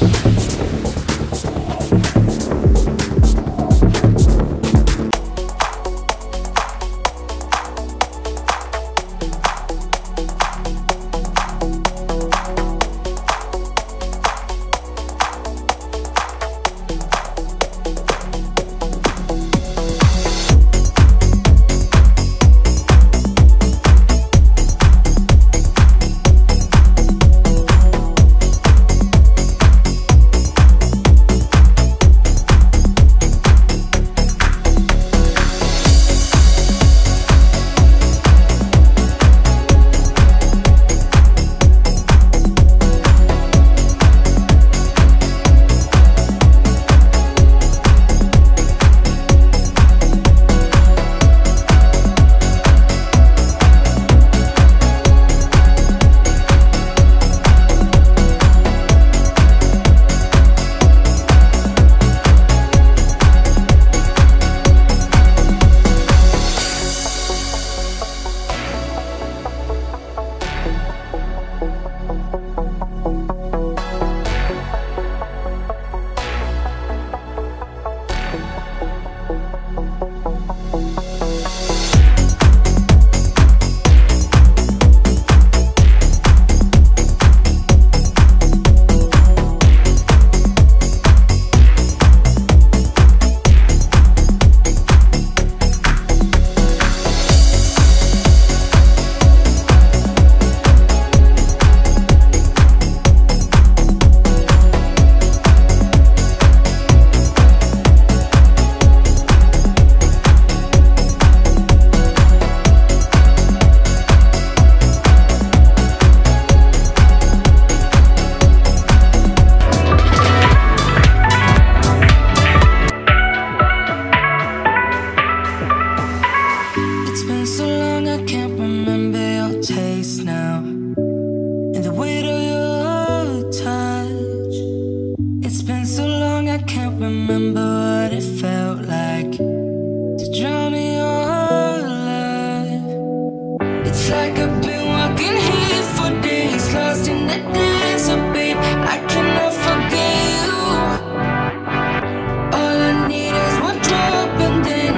Peace. It's been so long I can't remember what it felt